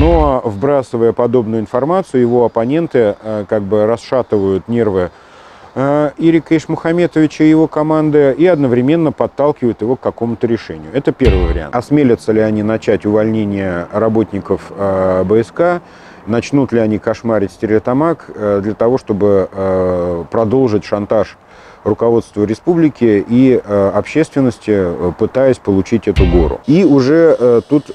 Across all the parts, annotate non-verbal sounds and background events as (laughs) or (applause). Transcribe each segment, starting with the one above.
Но вбрасывая подобную информацию, его оппоненты э, как бы расшатывают нервы э, Ирика Ишмухаметовича и его команды и одновременно подталкивают его к какому-то решению. Это первый вариант. Осмелятся ли они начать увольнение работников э, БСК, начнут ли они кошмарить стереотамак для того, чтобы продолжить шантаж руководству республики и э, общественности, э, пытаясь получить эту гору. И уже э, тут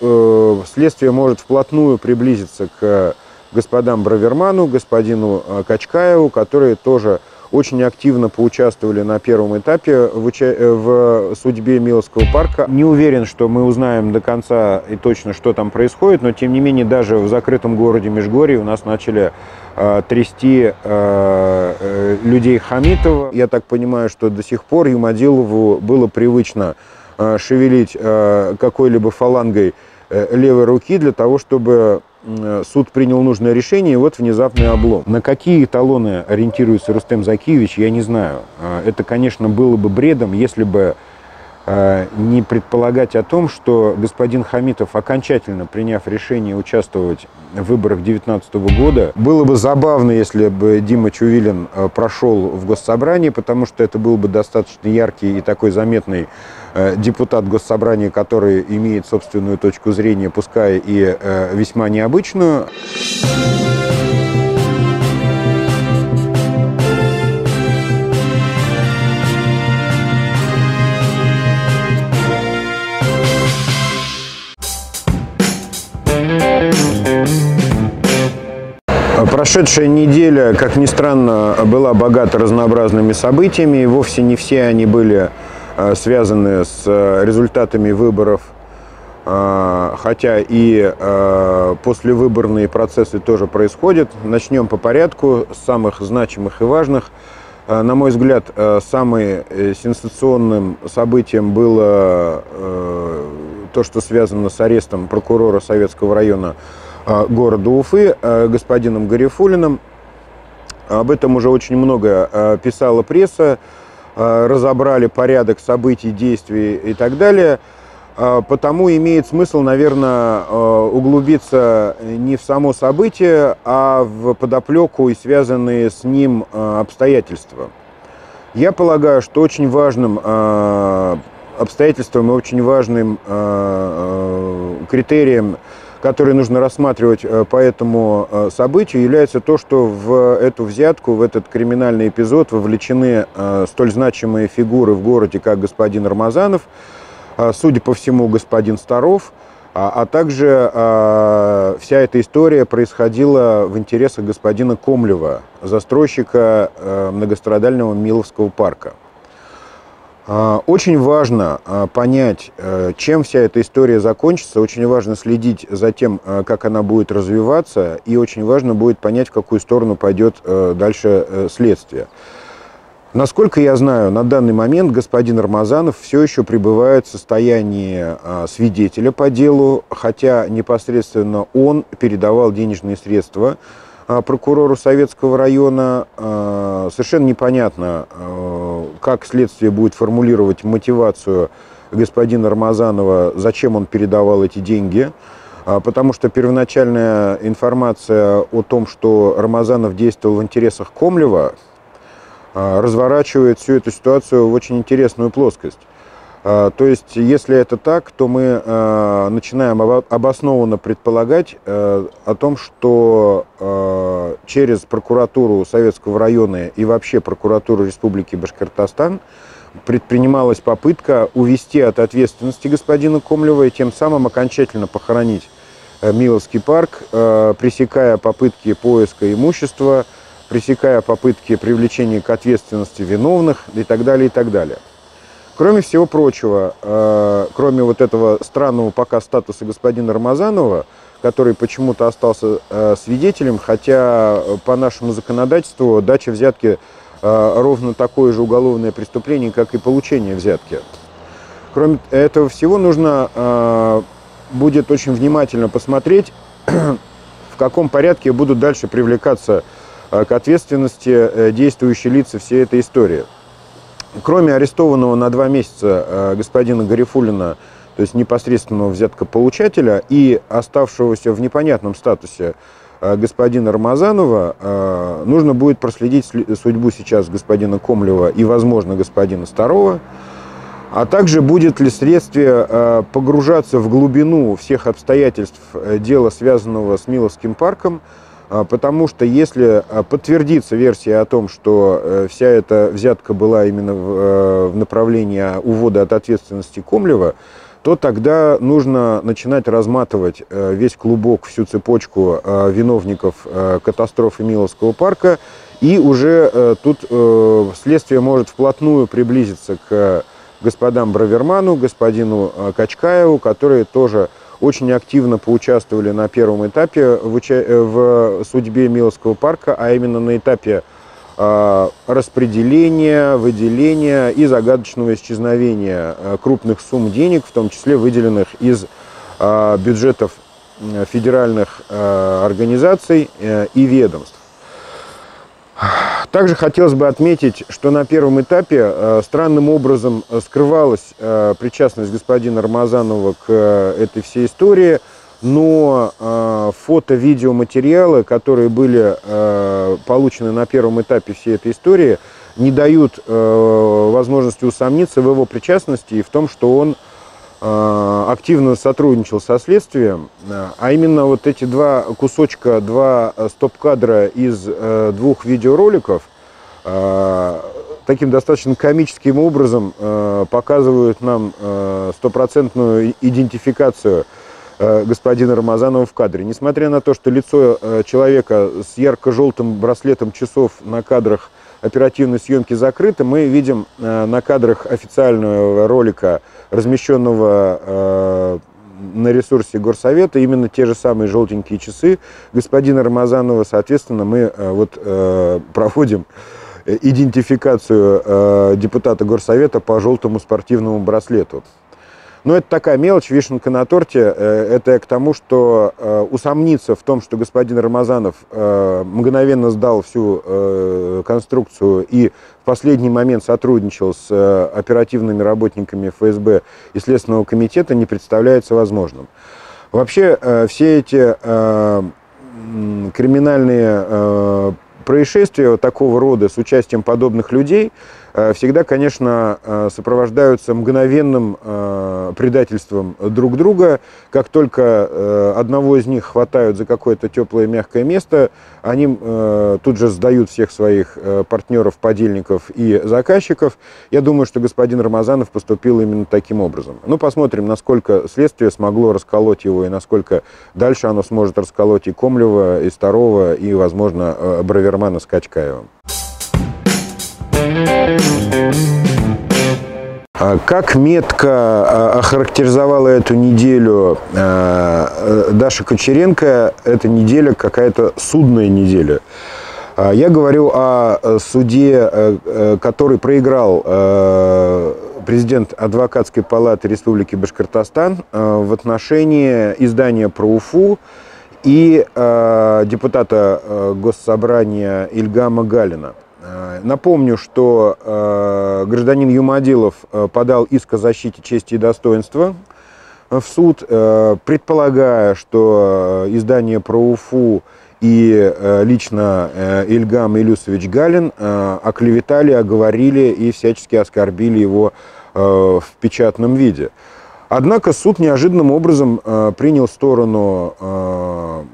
следствие может вплотную приблизиться к господам Браверману, господину Качкаеву, которые тоже очень активно поучаствовали на первом этапе в, уча... Э, в судьбе Миловского парка. Не уверен, что мы узнаем до конца и точно, что там происходит, но тем не менее даже в закрытом городе Межгорье у нас начали э, трясти э, э, людей Хамитова. Я так понимаю, что до сих пор Юмадилову было привычно э, шевелить э, какой-либо фалангой левой руки для того, чтобы Э, суд принял нужное решение, и вот внезапный облом. На какие эталоны ориентируется Рустем Закиевич, я не знаю. Э, это, конечно, было бы бредом, если бы э, не предполагать о том, что господин Хамитов, окончательно приняв решение участвовать в выборах 2019 года, было бы забавно, если бы Дима Чувилин прошел в госсобрании, потому что это был бы достаточно яркий и такой заметный Э, депутат госсобрания, который имеет собственную точку зрения, пускай и э, весьма необычную. Прошедшая неделя, как ни странно, была богата разнообразными событиями, и вовсе не все они были Э, связанные с э, результатами выборов, э, хотя и послевыборные процессы тоже происходят. Начнем по порядку с самых значимых и важных. На мой взгляд, самым сенсационным событием было то, что связано с арестом прокурора Советского района города Уфы господином Гарифулиным. Об этом уже очень много писала пресса. Э, разобрали порядок событий, действий и так далее. Э, потому имеет смысл, наверное, э, углубиться не в само событие, а в подоплеку и связанные с ним обстоятельства. Я полагаю, что очень важным обстоятельством и очень важным критерием которые нужно рассматривать э, по этому э, событию, является то, что в эту взятку, в этот криминальный эпизод вовлечены э, столь значимые фигуры в городе, как господин Рамазанов, судя по всему, господин Старов, а, а также вся эта история происходила в интересах господина Комлева, застройщика многострадального Миловского парка. А, очень важно а, понять, э, чем вся эта история закончится, очень важно следить за тем, э, как она будет развиваться, и очень важно будет понять, в какую сторону пойдет э, дальше следствие. Насколько я знаю, на данный момент господин Рамазанов все еще пребывает в состоянии а, свидетеля по делу, хотя непосредственно он передавал денежные средства прокурору Советского района. А, совершенно непонятно, а, как следствие будет формулировать мотивацию господина Рамазанова, зачем он передавал эти деньги. Потому что первоначальная информация о том, что Рамазанов действовал в интересах Комлева, разворачивает всю эту ситуацию в очень интересную плоскость. А, то есть, если это так, то мы а, начинаем обоснованно предполагать э, о том, что а, через прокуратуру Советского района и вообще прокуратуру Республики Башкортостан предпринималась попытка увести от ответственности господина Комлева и тем самым окончательно похоронить э, Миловский парк, э, пресекая попытки поиска имущества, пресекая попытки привлечения к ответственности виновных и так далее, и так далее. Кроме всего прочего, э, кроме вот этого странного пока статуса господина Рамазанова, который почему-то остался э, свидетелем, хотя по нашему законодательству дача взятки э, ровно такое же уголовное преступление, как и получение взятки. Кроме этого всего, нужно будет очень внимательно посмотреть, (clears throat) в каком порядке будут дальше привлекаться к ответственности действующие лица всей этой истории. Кроме арестованного на два месяца э, господина Гарифулина то есть непосредственного взяткополучателя и оставшегося в непонятном статусе э, господина Рамазанова, э, нужно будет проследить судьбу сейчас господина Комлева и, возможно, господина Старого, а также будет ли следствие погружаться в глубину всех обстоятельств дела, связанного с Миловским парком, потому что если подтвердится версия о том, что вся эта взятка была именно в направлении увода от ответственности Комлева, то тогда нужно начинать разматывать э, весь клубок, всю цепочку э, виновников э, катастрофы Миловского парка. И уже тут следствие может вплотную приблизиться к господам Браверману, господину Качкаеву, которые тоже очень активно поучаствовали на первом этапе в, в судьбе Миловского парка, а именно на этапе Э, распределения, выделения и загадочного исчезновения э, крупных сумм денег, в том числе выделенных из э, бюджетов федеральных организаций и ведомств. Также хотелось бы отметить, что на первом этапе странным образом скрывалась причастность господина Рамазанова к этой всей истории – но э, фото-видеоматериалы, которые были э, получены на первом этапе всей этой истории, не дают э, возможности усомниться в его причастности и в том, что он э, активно сотрудничал со следствием, а именно вот эти два кусочка, два стоп-кадра из э, двух видеороликов э, таким достаточно комическим образом э, показывают нам э, стопроцентную идентификацию Э, господина Рамазанова в кадре. Несмотря на то, что лицо э, человека с ярко-желтым браслетом часов на кадрах оперативной съемки закрыто, мы видим э, на кадрах официального ролика, размещенного на ресурсе Горсовета, именно те же самые желтенькие часы господина Рамазанова. Соответственно, мы вот проводим идентификацию депутата Горсовета по желтому спортивному браслету. Но это такая мелочь, вишенка на торте. Э, это я к тому, что э, усомниться в том, что господин Рамазанов э, мгновенно сдал всю конструкцию и в последний момент сотрудничал с оперативными работниками ФСБ и Следственного комитета, не представляется возможным. Вообще все эти криминальные происшествия такого рода с участием подобных людей всегда, конечно, э, сопровождаются мгновенным э, предательством друг друга. Как только одного из них хватают за какое-то теплое мягкое место, они тут же сдают всех своих партнеров, подельников и заказчиков. Я думаю, что господин Рамазанов поступил именно таким образом. Ну, посмотрим, насколько следствие смогло расколоть его и насколько дальше оно сможет расколоть и Комлева, и Старова, и, возможно, Бравермана с Качкаевым. А как метко а, охарактеризовала эту неделю а, Даша Кучеренко, эта неделя какая-то судная неделя. Я говорю о суде, который проиграл президент адвокатской палаты Республики Башкортостан в отношении издания про Уфу и депутата Госсобрания Ильгама Галина. Э, напомню, что э, гражданин Юмадилов э, подал иск о защите чести и достоинства в суд, предполагая, что издание про Уфу и лично Ильгам Илюсович Галин оклеветали, оговорили и всячески оскорбили его в печатном виде. Однако суд неожиданным образом принял сторону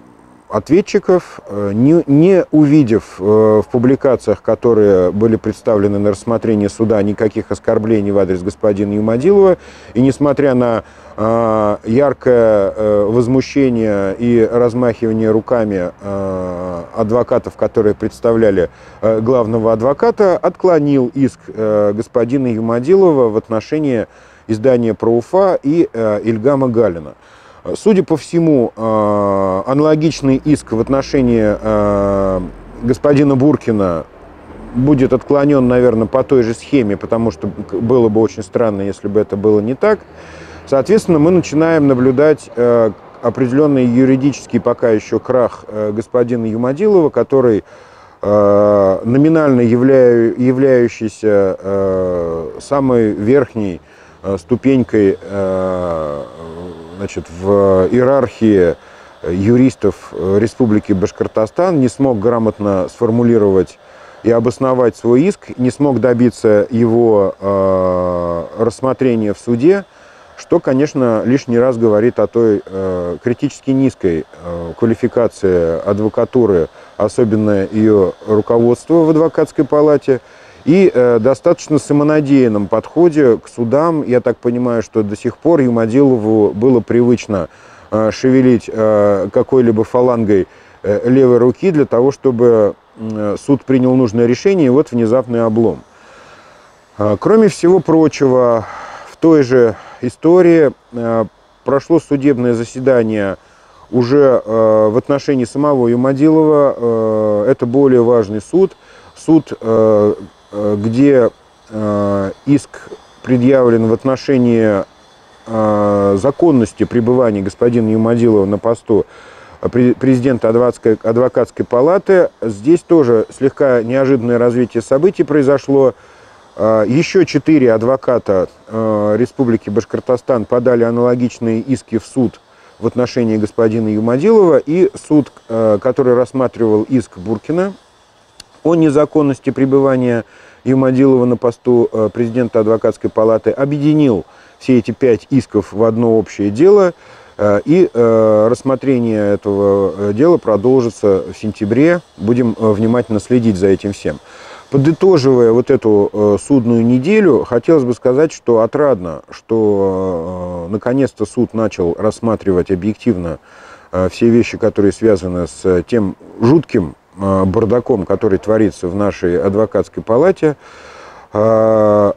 ответчиков, э, не, не увидев э, в публикациях, которые были представлены на рассмотрение суда, никаких оскорблений в адрес господина Юмадилова, и несмотря на э, яркое возмущение и размахивание руками адвокатов, которые представляли главного адвоката, отклонил иск господина Юмадилова в отношении издания про Уфа и Ильгама Галина. Судя по всему, э, аналогичный иск в отношении э, господина Буркина будет отклонен, наверное, по той же схеме, потому что было бы очень странно, если бы это было не так. Соответственно, мы начинаем наблюдать э, определенный юридический пока еще крах господина Юмадилова, который номинально являющийся самой верхней ступенькой значит, в иерархии юристов Республики Башкортостан, не смог грамотно сформулировать и обосновать свой иск, не смог добиться его э, рассмотрения в суде, что, конечно, лишний раз говорит о той э, критически низкой э, квалификации адвокатуры, особенно ее руководства в адвокатской палате, и э, достаточно самонадеянном подходе к судам. Я так понимаю, что до сих пор Юмадилову было привычно э, шевелить э, какой-либо фалангой э, левой руки для того, чтобы э, суд принял нужное решение, и вот внезапный облом. Э, кроме всего прочего, в той же истории э, прошло судебное заседание уже э, в отношении самого Юмадилова. Э, это более важный суд. Суд, э, где э, иск предъявлен в отношении э, законности пребывания господина Юмадилова на посту президента адвокатской, адвокатской палаты. Здесь тоже слегка неожиданное развитие событий произошло. Еще четыре адвоката Республики Башкортостан подали аналогичные иски в суд в отношении господина Юмадилова. И суд, который рассматривал иск Буркина о незаконности пребывания Юмадилова на посту э, президента адвокатской палаты, объединил все эти пять исков в одно общее дело, э, и э, рассмотрение этого дела продолжится в сентябре. Будем внимательно следить за этим всем. Подытоживая вот эту судную неделю, хотелось бы сказать, что отрадно, что наконец-то суд начал рассматривать объективно все вещи, которые связаны с тем жутким бардаком, который творится в нашей адвокатской палате, э,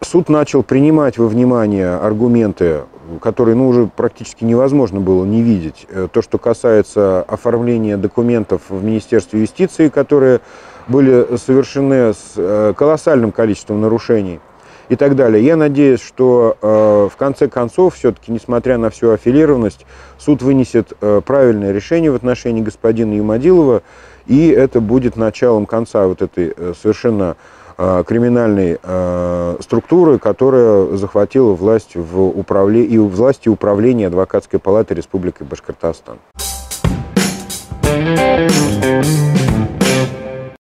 суд начал принимать во внимание аргументы, которые ну, уже практически невозможно было не видеть. Э, то, что касается оформления документов в Министерстве юстиции, которые были совершены с колоссальным количеством нарушений и так далее. Я надеюсь, что э, в конце концов, все-таки, несмотря на всю аффилированность, суд вынесет э, правильное решение в отношении господина Юмадилова, и это будет началом конца вот этой э, совершенно э, криминальной э, структуры, которая захватила власть в управле... и власти управления адвокатской палаты Республики Башкортостан.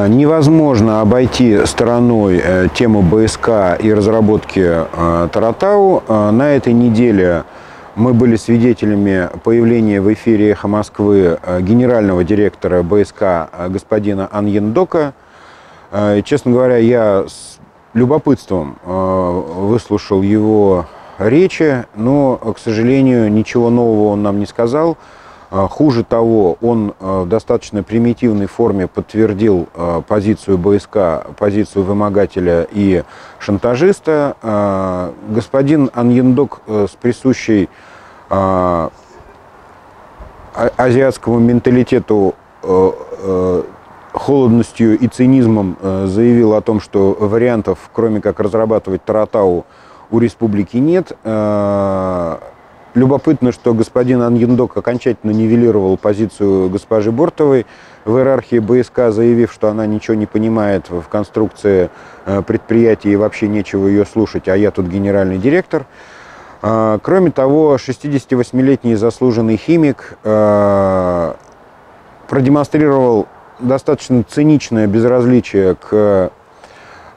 Невозможно обойти стороной э, тему БСК и разработки э, Таратау. Э, на этой неделе мы были свидетелями появления в эфире «Эхо Москвы» генерального директора БСК господина Аньендока. Честно говоря, я с любопытством выслушал его речи, но, к сожалению, ничего нового он нам не сказал. А, хуже того, он а, в достаточно примитивной форме подтвердил а, позицию БСК, позицию вымогателя и шантажиста. Господин Аньендок э, с присущей азиатскому менталитету э, э, холодностью и цинизмом заявил о том, что вариантов, кроме как разрабатывать Таратау, у республики нет. Любопытно, что господин Ангендок окончательно нивелировал позицию госпожи Бортовой в иерархии БСК, заявив, что она ничего не понимает в конструкции э, предприятия и вообще нечего ее слушать, а я тут генеральный директор. А, кроме того, 68-летний заслуженный химик э, продемонстрировал достаточно циничное безразличие к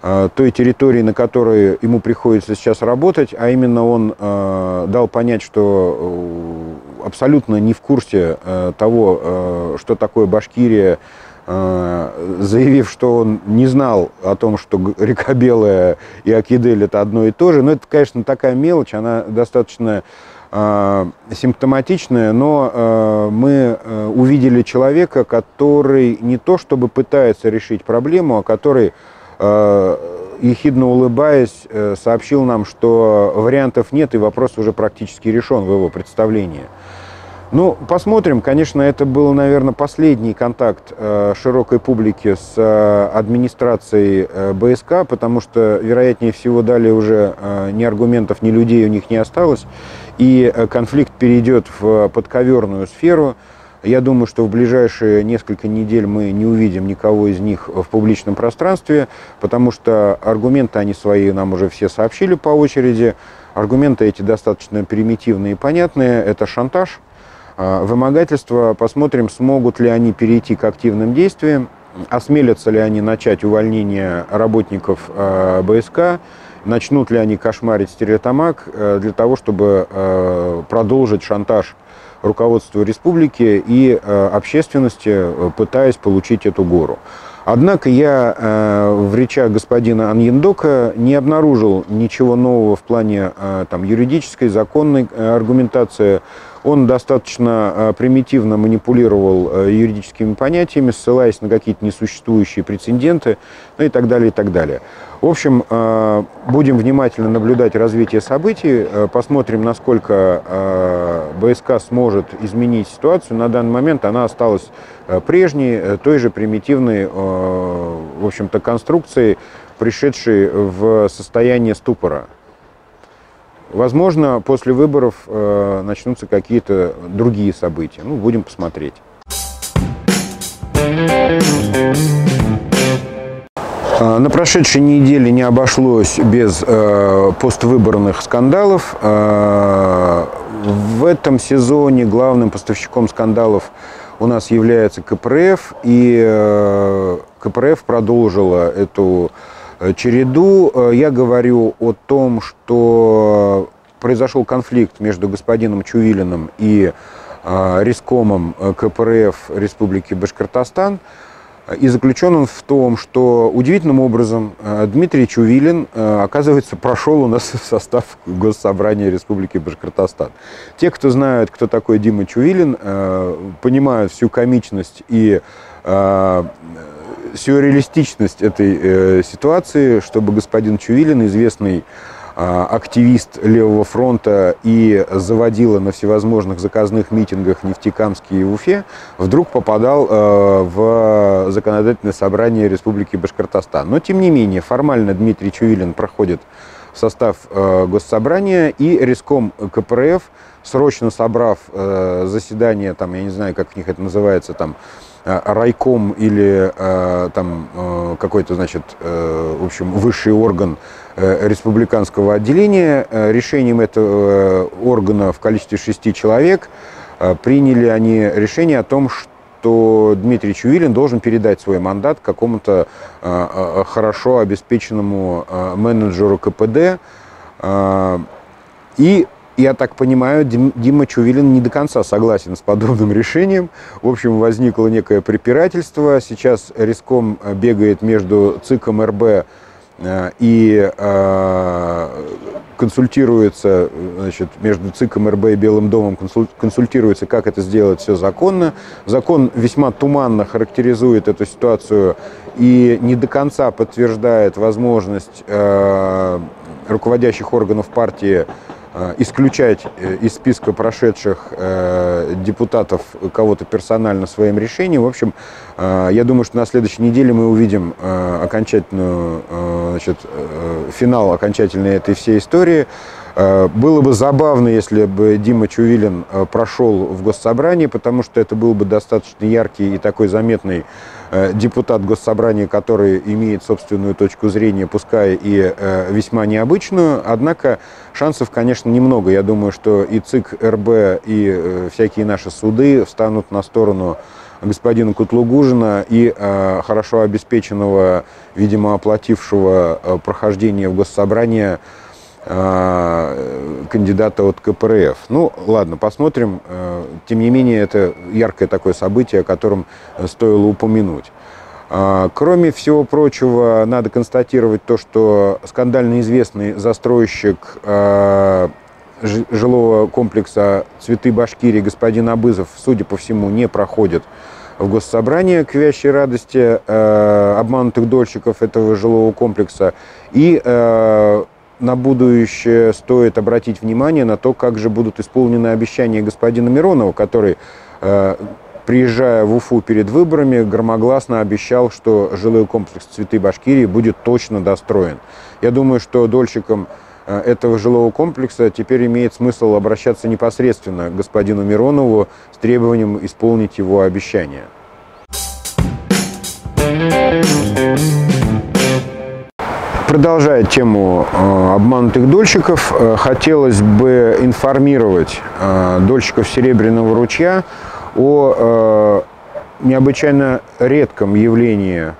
той территории, на которой ему приходится сейчас работать, а именно он э, дал понять, что э, абсолютно не в курсе э, того, э, что такое Башкирия, э, заявив, что он не знал о том, что река Белая и Акидель это одно и то же. Но это, конечно, такая мелочь, она достаточно э, симптоматичная, но э, мы э, увидели человека, который не то чтобы пытается решить проблему, а который Э, ехидно улыбаясь, э, сообщил нам, что вариантов нет и вопрос уже практически решен в его представлении. Ну, посмотрим. Конечно, это был, наверное, последний контакт э, широкой публики с э, администрацией э, БСК, потому что, вероятнее всего, далее уже э, ни аргументов, ни людей у них не осталось, и э, конфликт перейдет в подковерную сферу. Я думаю, что в ближайшие несколько недель мы не увидим никого из них в публичном пространстве, потому что аргументы они свои нам уже все сообщили по очереди. Аргументы эти достаточно примитивные и понятные. Это шантаж, а, вымогательство. Посмотрим, смогут ли они перейти к активным действиям, осмелятся ли они начать увольнение работников а, БСК, начнут ли они кошмарить стереотамак э, для того, чтобы э, продолжить шантаж руководству республики и э, общественности, пытаясь получить эту гору. Однако я в речах господина Аньендока не обнаружил ничего нового в плане там, юридической, законной аргументации. Он достаточно примитивно манипулировал юридическими понятиями, ссылаясь на какие-то несуществующие прецеденты, ну и так далее, и так далее. В общем, э, будем внимательно наблюдать развитие событий, э, посмотрим, насколько э, БСК сможет изменить ситуацию. На данный момент она осталась прежней, той же примитивной, в общем-то, конструкцией, пришедшей в состояние ступора. Возможно, после выборов начнутся какие-то другие события. Ну, будем посмотреть. А, на прошедшей неделе не обошлось без э, поствыборных скандалов. Э, в этом сезоне главным поставщиком скандалов у нас является КПРФ, и э, КПРФ продолжила эту э, череду. Э, я говорю о том, что произошел конфликт между господином Чувилиным и э, рискомом э, КПРФ Республики Башкортостан – и заключен он в том, что удивительным образом э, Дмитрий Чувилин, э, оказывается, прошел у нас (laughs) в состав Госсобрания Республики Башкортостан. Те, кто знают, кто такой Дима Чувилин, э, понимают всю комичность и сюрреалистичность этой ситуации, чтобы господин Чувилин, известный а, активист Левого фронта и заводила на всевозможных заказных митингах Нефтекамске и Уфе, вдруг попадал э, в законодательное собрание Республики Башкортостан. Но, тем не менее, формально Дмитрий Чувилин проходит в состав э, Госсобрания и Риском КПРФ, срочно собрав э, заседание, там, я не знаю, как у них это называется, там, райком или там какой-то, значит, в общем, высший орган Э, республиканского отделения. Э, решением этого э, органа в количестве шести человек приняли они решение о том, что Дмитрий Чувилин должен передать свой мандат какому-то хорошо обеспеченному менеджеру КПД. И я так понимаю, Дима Чувилин не до конца согласен с подобным решением. В общем, возникло некое препирательство. Сейчас Риском бегает между ЦИКом РБ Э, и э, консультируется значит, между ЦИКом РБ и Белым домом, консультируется, как это сделать все законно. Закон весьма туманно характеризует эту ситуацию и не до конца подтверждает возможность э, руководящих органов партии Э, исключать э, из списка прошедших э, депутатов кого-то персонально своим решением. В общем, я думаю, что на следующей неделе мы увидим окончательную, значит, финал окончательной этой всей истории. Было бы забавно, если бы Дима Чувилин прошел в госсобрании, потому что это был бы достаточно яркий и такой заметный Э, депутат госсобрания, который имеет собственную точку зрения, пускай и э, весьма необычную, однако шансов, конечно, немного. Я думаю, что и ЦИК РБ, и э, всякие наши суды встанут на сторону господина Кутлугужина и хорошо обеспеченного, видимо, оплатившего прохождение в госсобрание кандидата от КПРФ. Ну, ладно, посмотрим. Э, тем не менее, это яркое такое событие, о котором стоило упомянуть. А, кроме всего прочего, надо констатировать то, что скандально известный застройщик а, жилого комплекса «Цветы Башкирии» господин Абызов, судя по всему, не проходит в госсобрание к вящей радости обманутых дольщиков этого жилого комплекса. И на будущее стоит обратить внимание на то, как же будут исполнены обещания господина Миронова, который, э, приезжая в Уфу перед выборами, громогласно обещал, что жилой комплекс «Цветы Башкирии» будет точно достроен. Я думаю, что дольщикам этого жилого комплекса теперь имеет смысл обращаться непосредственно к господину Миронову с требованием исполнить его обещание. Продолжая тему э, обманутых дольщиков, э, хотелось бы информировать э, дольщиков Серебряного ручья о необычайно редком явлении,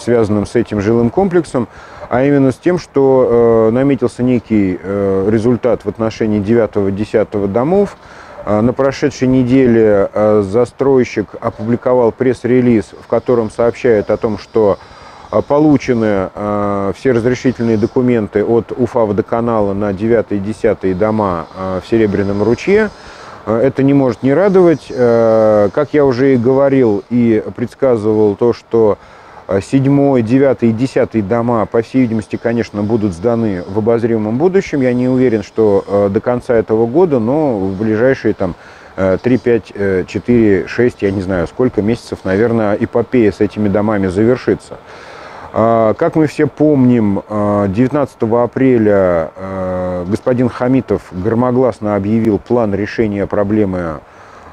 связанном с этим жилым комплексом, а именно с тем, что наметился некий результат в отношении 9-10 домов. На прошедшей неделе застройщик опубликовал пресс-релиз, в котором сообщает о том, что получены а, все разрешительные документы от Уфа водоканала на 9 и 10 дома а, в Серебряном ручье. Это не может не радовать. Как я уже и говорил и предсказывал то, что 7, 9 и 10 дома, по всей видимости, конечно, будут сданы в обозримом будущем. Я не уверен, что до конца этого года, но в ближайшие там 3, 5, 4, 6, я не знаю, сколько месяцев, наверное, эпопея с этими домами завершится. А, как мы все помним, 19 а, апреля а, господин Хамитов громогласно объявил план решения проблемы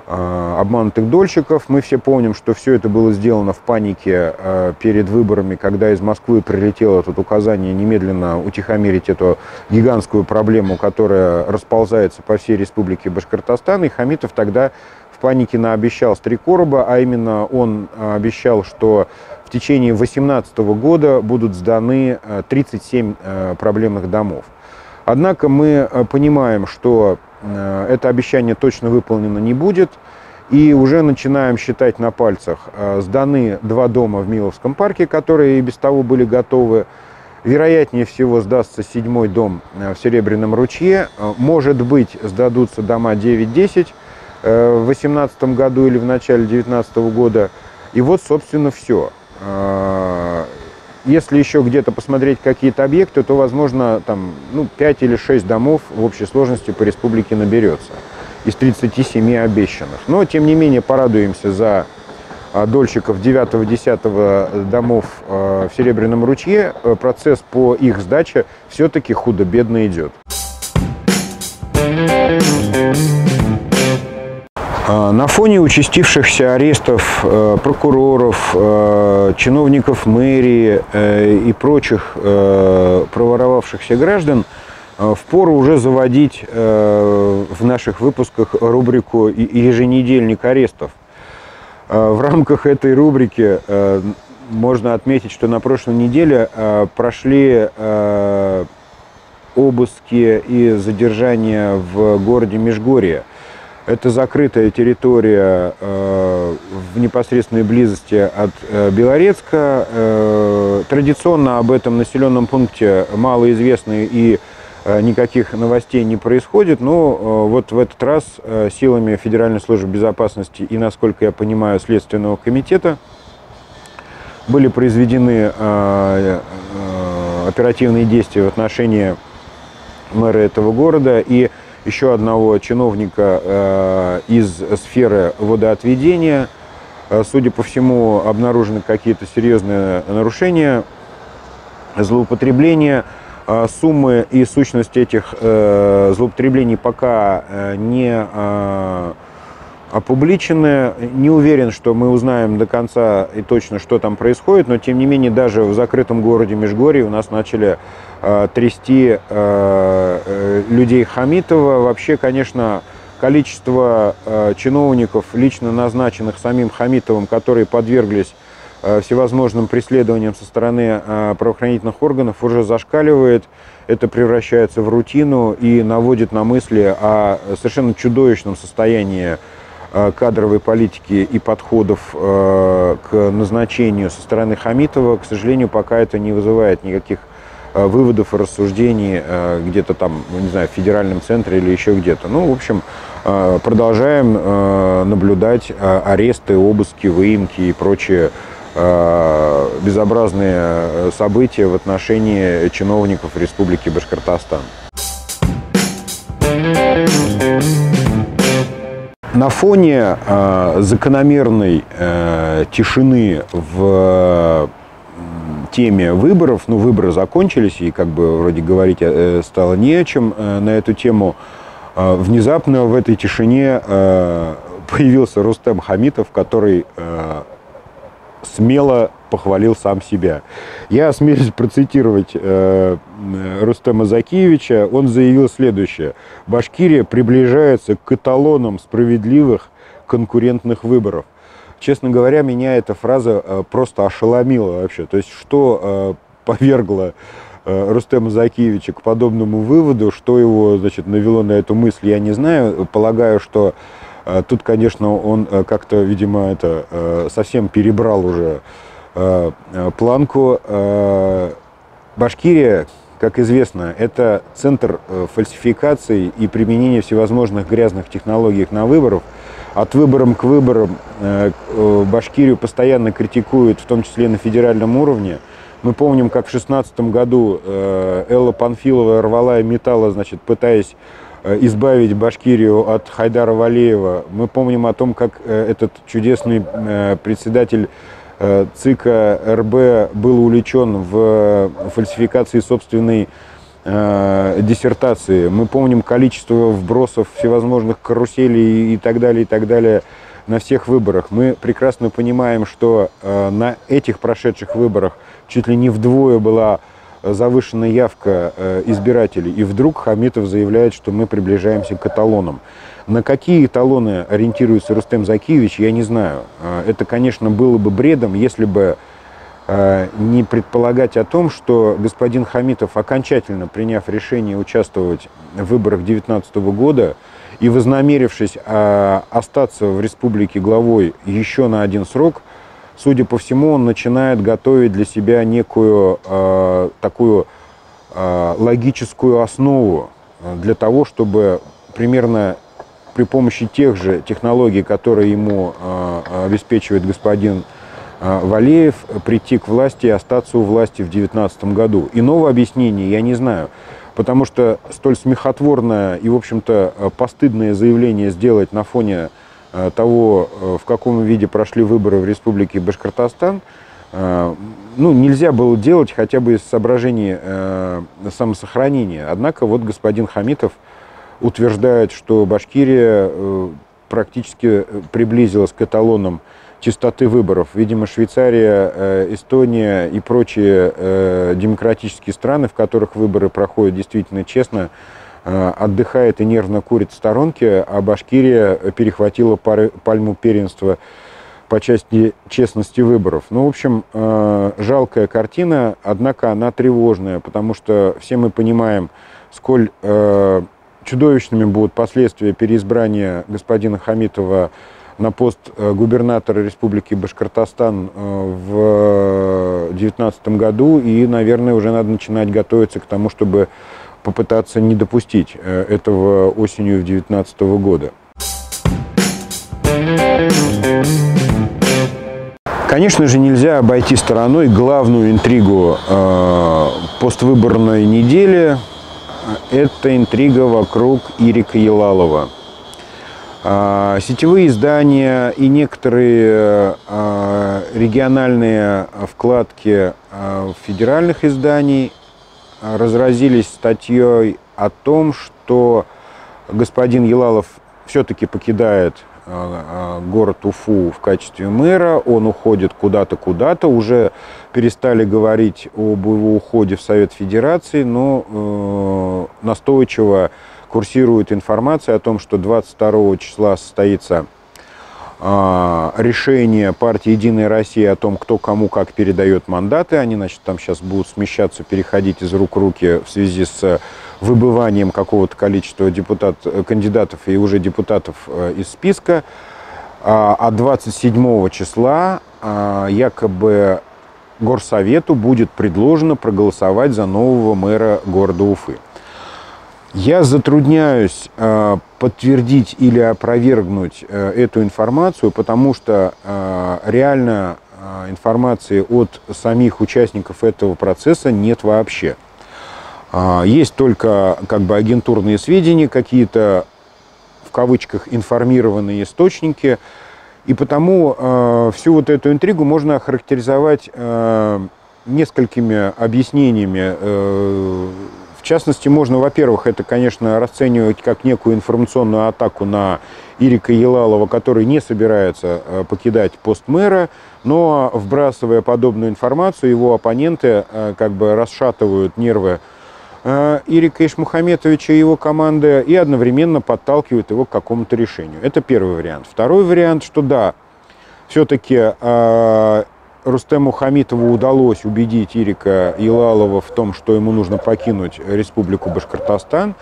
обманутых дольщиков. Мы все помним, что все это было сделано в панике перед выборами, когда из Москвы прилетело тут указание немедленно утихомирить эту гигантскую проблему, которая расползается по всей республике Башкортостан. И Хамитов тогда в панике наобещал с три короба, а именно он обещал, что в течение 2018 года будут сданы 37 э, э, проблемных домов. Однако мы э, понимаем, что это обещание точно выполнено не будет, и уже начинаем считать на пальцах. Сданы два дома в Миловском парке, которые и без того были готовы. Вероятнее всего сдастся седьмой дом в Серебряном ручье. Может быть, сдадутся дома 9-10 в 2018 году или в начале 2019 года. И вот, собственно, все. А, если еще где-то посмотреть какие-то объекты, то, возможно, там, ну, 5 или 6 домов в общей сложности по республике наберется из 37 обещанных. Но, тем не менее, порадуемся за а, дольщиков 9-10 домов а, в Серебряном ручье. Процесс по их сдаче все-таки худо-бедно идет. На фоне участившихся арестов э, прокуроров, э, чиновников мэрии э, и прочих проворовавшихся граждан впору уже заводить в наших выпусках рубрику «Еженедельник арестов». В рамках этой рубрики можно отметить, что на прошлой неделе прошли обыски и задержания в городе Межгорье – это закрытая территория э, в непосредственной близости от э, Белорецка. Э, традиционно об этом населенном пункте мало известно и э, никаких новостей не происходит. Но э, вот в этот раз э, силами Федеральной службы безопасности и, насколько я понимаю, Следственного комитета были произведены оперативные действия в отношении мэра этого города. И еще одного чиновника э, из сферы водоотведения. Э, судя по всему, обнаружены какие-то серьезные нарушения, злоупотребления. Э, суммы и сущность этих злоупотреблений пока не опубличены. Не уверен, что мы узнаем до конца и точно, что там происходит, но тем не менее даже в закрытом городе Межгорье у нас начали трясти э, э, людей Хамитова. Вообще, конечно, количество э, чиновников, лично назначенных самим Хамитовым, которые подверглись э, всевозможным преследованиям со стороны э, правоохранительных органов, уже зашкаливает. Это превращается в рутину и наводит на мысли о совершенно чудовищном состоянии Э, кадровой политики и подходов э, к назначению со стороны Хамитова, к сожалению, пока это не вызывает никаких э, выводов и рассуждений где-то там, ну, не знаю, в федеральном центре или еще где-то. Ну, в общем, продолжаем наблюдать аресты, обыски, выемки и прочие безобразные события в отношении чиновников Республики Башкортостан. На фоне э, закономерной э, тишины в теме выборов, ну, выборы закончились, и как бы вроде говорить э, стало не о чем э, на эту тему, э, внезапно в этой тишине э, появился Рустем Хамитов, который смело похвалил сам себя. Я осмелюсь процитировать э, Рустема Закиевича. Он заявил следующее. Башкирия приближается к эталонам справедливых конкурентных выборов. Честно говоря, меня эта фраза э, просто ошеломила вообще. То есть, что э, повергло э, Рустема Закиевича к подобному выводу, что его, значит, навело на эту мысль, я не знаю. Полагаю, что тут, конечно, он как-то, видимо, это совсем перебрал уже планку. Башкирия, как известно, это центр фальсификаций и применения всевозможных грязных технологий на выборах. От выборам к выборам Башкирию постоянно критикуют, в том числе на федеральном уровне. Мы помним, как в 2016 году Элла Панфилова рвала и металла, значит, пытаясь избавить Башкирию от Хайдара Валеева. Мы помним о том, как этот чудесный председатель Э, ЦИКа РБ был увлечен в фальсификации собственной э, диссертации. Мы помним количество вбросов всевозможных каруселей и так далее, и так далее на всех выборах. Мы прекрасно понимаем, что э, на этих прошедших выборах чуть ли не вдвое была завышена явка избирателей. И вдруг Хамитов заявляет, что мы приближаемся к эталонам. На какие талоны ориентируется Рустем Закиевич, я не знаю. А, это, конечно, было бы бредом, если бы не предполагать о том, что господин Хамитов, окончательно приняв решение участвовать в выборах 2019 года и вознамерившись а, остаться в республике главой еще на один срок, судя по всему, он начинает готовить для себя некую такую логическую основу для того, чтобы примерно при помощи тех же технологий, которые ему обеспечивает господин а, Валеев, прийти к власти и остаться у власти в 2019 году. Иного объяснения я не знаю, потому что столь смехотворное и, в общем-то, постыдное заявление сделать на фоне а, того, в каком виде прошли выборы в Республике Башкортостан, ну, нельзя было делать хотя бы из соображений самосохранения. Однако вот господин Хамитов – утверждает, что Башкирия э, практически э, приблизилась к эталонам чистоты выборов. Видимо, Швейцария, э, Эстония и прочие демократические страны, в которых выборы проходят действительно честно, отдыхает и нервно курит в сторонке, а Башкирия перехватила пальму первенства по части честности выборов. Ну, в общем, жалкая картина, однако она тревожная, потому что все мы понимаем, сколь чудовищными будут последствия переизбрания господина Хамитова на пост э, губернатора Республики Башкортостан э, в 2019 году. И, наверное, уже надо начинать готовиться к тому, чтобы попытаться не допустить э, этого осенью 2019 года. Конечно же, нельзя обойти стороной главную интригу поствыборной недели это интрига вокруг Ирика Елалова. А, сетевые издания и некоторые а, региональные вкладки а, федеральных изданий разразились статьей о том, что господин Елалов все-таки покидает город Уфу в качестве мэра, он уходит куда-то, куда-то, уже перестали говорить об его уходе в Совет Федерации, но э, настойчиво курсирует информация о том, что 22 числа состоится э, решение партии «Единая Россия» о том, кто кому как передает мандаты. Они, значит, там сейчас будут смещаться, переходить из рук в руки в связи с выбыванием какого-то количества депутат, кандидатов и уже депутатов э, из списка. А 27 числа а, якобы горсовету будет предложено проголосовать за нового мэра города Уфы. Я затрудняюсь э, подтвердить или опровергнуть э, эту информацию, потому что э, реально информации от самих участников этого процесса нет вообще. Э, есть только как бы агентурные сведения, какие-то в кавычках информированные источники – и потому всю вот эту интригу можно охарактеризовать несколькими объяснениями. В частности, можно, во-первых, это, конечно, расценивать как некую информационную атаку на Ирика Елалова, который не собирается покидать пост мэра, но, вбрасывая подобную информацию, его оппоненты как бы расшатывают нервы Э, Ирика Ишмухаметовича и его команды и одновременно подталкивают его к какому-то решению. Это первый вариант. Второй вариант, что да, все-таки э, Рустему Хамитову удалось убедить Ирика Елалова в том, что ему нужно покинуть Республику Башкортостан.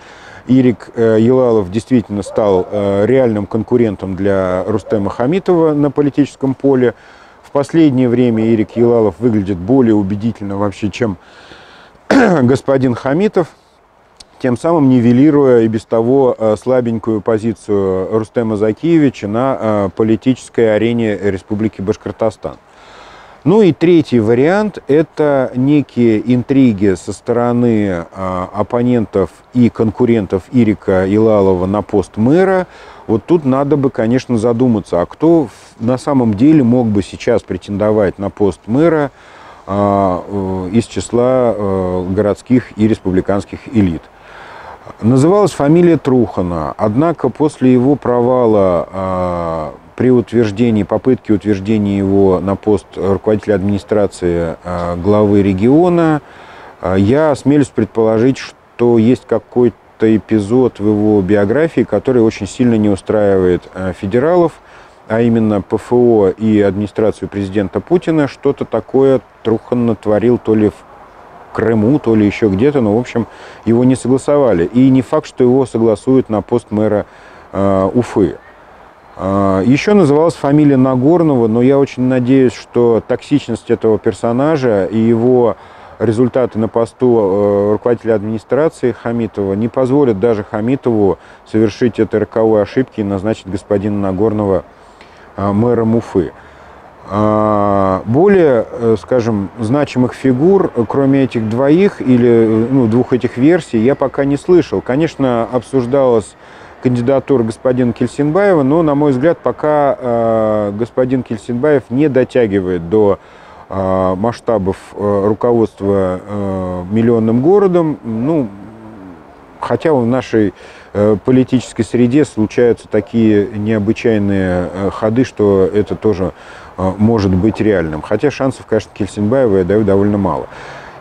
Ирик э, Елалов действительно стал э, реальным конкурентом для Рустема Хамитова на политическом поле. В последнее время Ирик Елалов выглядит более убедительно вообще, чем (clears throat) господин Хамитов, тем самым нивелируя и без того э, слабенькую позицию Рустема Закиевича на э, политической арене Республики Башкортостан. Ну и третий вариант – это некие интриги со стороны э, оппонентов и конкурентов Ирика Илалова на пост мэра. Вот тут надо бы, конечно, задуматься, а кто на самом деле мог бы сейчас претендовать на пост мэра – а, э, из числа э, городских и республиканских элит. Называлась фамилия Трухана, однако после его провала а, при утверждении, попытке утверждения его на пост руководителя администрации а, главы региона, я осмелюсь предположить, что есть какой-то эпизод в его биографии, который очень сильно не устраивает федералов – а именно ПФО и администрацию президента Путина, что-то такое Трухан натворил то ли в Крыму, то ли еще где-то, но, в общем, его не согласовали. И не факт, что его согласуют на пост мэра э, Уфы. Э, еще называлась фамилия Нагорного, но я очень надеюсь, что токсичность этого персонажа и его результаты на посту э, руководителя администрации Хамитова не позволят даже Хамитову совершить этой роковой ошибки и назначить господина Нагорного а, мэром Уфы. А, более, э, скажем, значимых фигур, кроме этих двоих или ну, двух этих версий, я пока не слышал. Конечно, обсуждалась кандидатура господина Кельсинбаева, но, на мой взгляд, пока э, господин Кельсинбаев не дотягивает до э, масштабов руководства миллионным городом. Ну, хотя в нашей Э, политической среде случаются такие необычайные э, ходы, что это тоже э, может быть реальным. Хотя шансов, конечно, Кельсинбаева я даю довольно мало.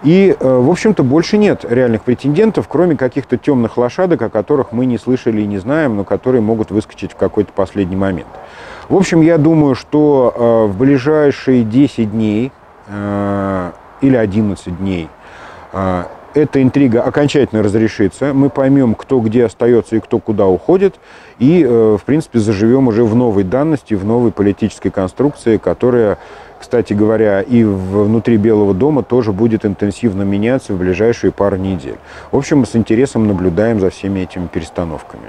И, в общем-то, больше нет реальных претендентов, кроме каких-то темных лошадок, о которых мы не слышали и не знаем, но которые могут выскочить в какой-то последний момент. В общем, я думаю, что в ближайшие 10 дней или 11 дней эта интрига окончательно разрешится, мы поймем, кто где остается и кто куда уходит, и, э, в принципе, заживем уже в новой данности, в новой политической конструкции, которая, кстати говоря, и внутри Белого дома тоже будет интенсивно меняться в ближайшие пару недель. В общем, мы с интересом наблюдаем за всеми этими перестановками.